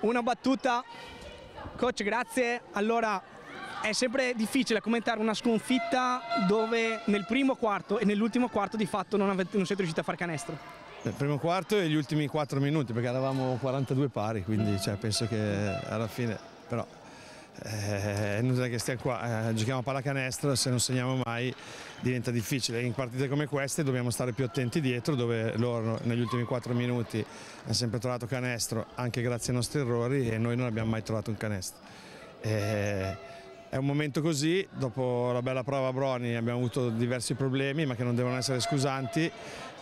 Una battuta. Coach, grazie. Allora, è sempre difficile commentare una sconfitta dove nel primo quarto e nell'ultimo quarto di fatto non, avete, non siete riusciti a fare canestro. Nel primo quarto e gli ultimi 4 minuti perché eravamo 42 pari, quindi cioè, penso che alla fine però è inutile che stiamo qua, eh, giochiamo a pallacanestro, se non segniamo mai diventa difficile. In partite come queste dobbiamo stare più attenti dietro dove loro negli ultimi 4 minuti hanno sempre trovato canestro anche grazie ai nostri errori e noi non abbiamo mai trovato un canestro. Eh, è un momento così, dopo la bella prova a Broni abbiamo avuto diversi problemi ma che non devono essere scusanti,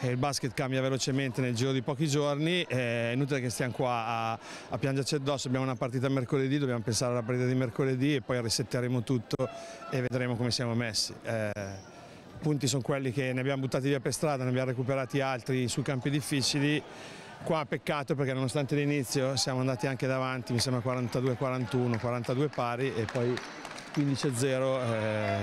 il basket cambia velocemente nel giro di pochi giorni, è inutile che stiamo qua a, a piangerci addosso, abbiamo una partita mercoledì, dobbiamo pensare alla partita di mercoledì e poi risetteremo tutto e vedremo come siamo messi. Eh, punti sono quelli che ne abbiamo buttati via per strada, ne abbiamo recuperati altri su campi difficili, qua peccato perché nonostante l'inizio siamo andati anche davanti, mi sembra 42-41, 42 pari e poi 15-0 eh,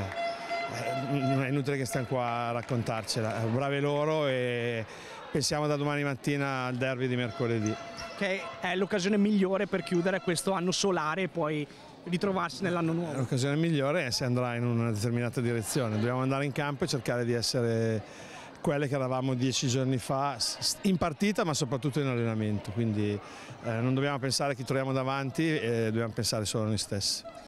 non è inutile che stiamo qua a raccontarcela, bravi loro e pensiamo da domani mattina al derby di mercoledì. Che è l'occasione migliore per chiudere questo anno solare e poi ritrovarsi nell'anno nuovo. L'occasione migliore è se andrà in una determinata direzione, dobbiamo andare in campo e cercare di essere quelle che eravamo dieci giorni fa in partita ma soprattutto in allenamento, quindi eh, non dobbiamo pensare a chi troviamo davanti, eh, dobbiamo pensare solo a noi stessi.